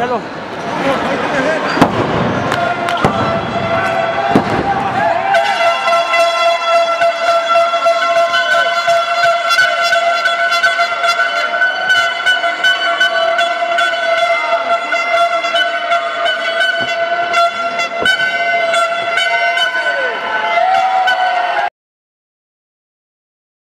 Escúchalo.